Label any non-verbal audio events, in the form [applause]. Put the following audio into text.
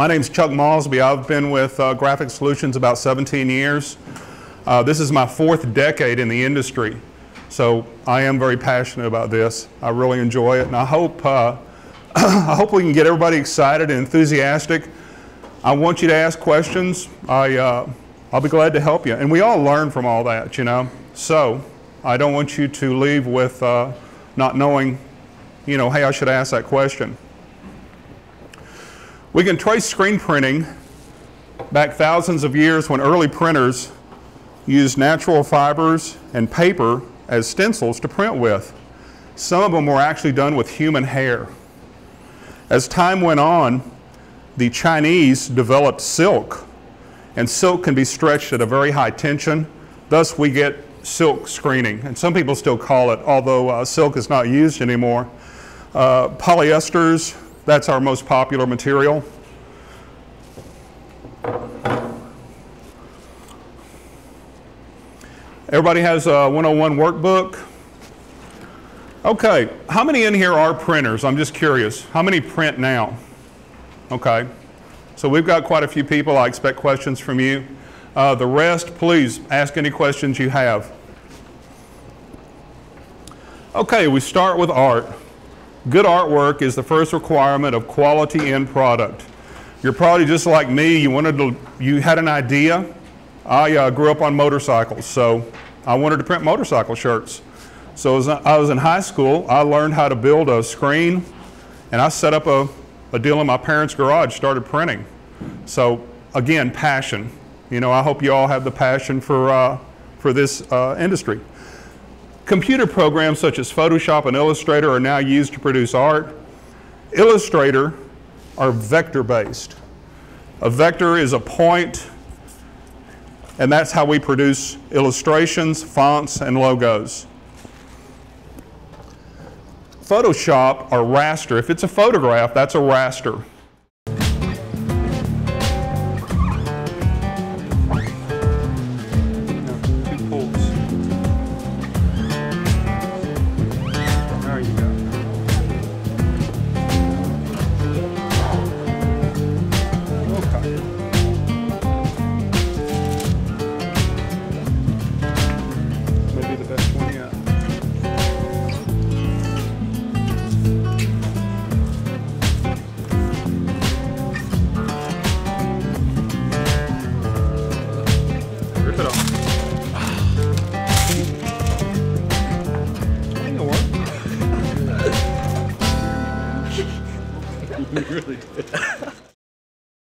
my name's Chuck Malsby. I've been with uh, Graphic Solutions about 17 years. Uh, this is my fourth decade in the industry, so I am very passionate about this. I really enjoy it, and I hope, uh, [clears throat] I hope we can get everybody excited and enthusiastic. I want you to ask questions. I, uh, I'll be glad to help you. And we all learn from all that, you know. So I don't want you to leave with uh, not knowing, you know, hey, I should ask that question. We can trace screen printing back thousands of years when early printers used natural fibers and paper as stencils to print with. Some of them were actually done with human hair. As time went on, the Chinese developed silk, and silk can be stretched at a very high tension. Thus, we get silk screening, and some people still call it, although uh, silk is not used anymore. Uh, polyesters, that's our most popular material. Everybody has a 101 workbook. Okay, how many in here are printers? I'm just curious. How many print now? Okay, so we've got quite a few people. I expect questions from you. Uh, the rest, please ask any questions you have. Okay, we start with art. Good artwork is the first requirement of quality end product. You're probably just like me, you wanted to, you had an idea. I uh, grew up on motorcycles, so I wanted to print motorcycle shirts. So as I was in high school, I learned how to build a screen, and I set up a, a deal in my parents' garage, started printing. So again, passion. You know, I hope you all have the passion for, uh, for this uh, industry. Computer programs such as Photoshop and Illustrator are now used to produce art. Illustrator are vector-based. A vector is a point, and that's how we produce illustrations, fonts, and logos. Photoshop are raster. If it's a photograph, that's a raster. [laughs] you really did.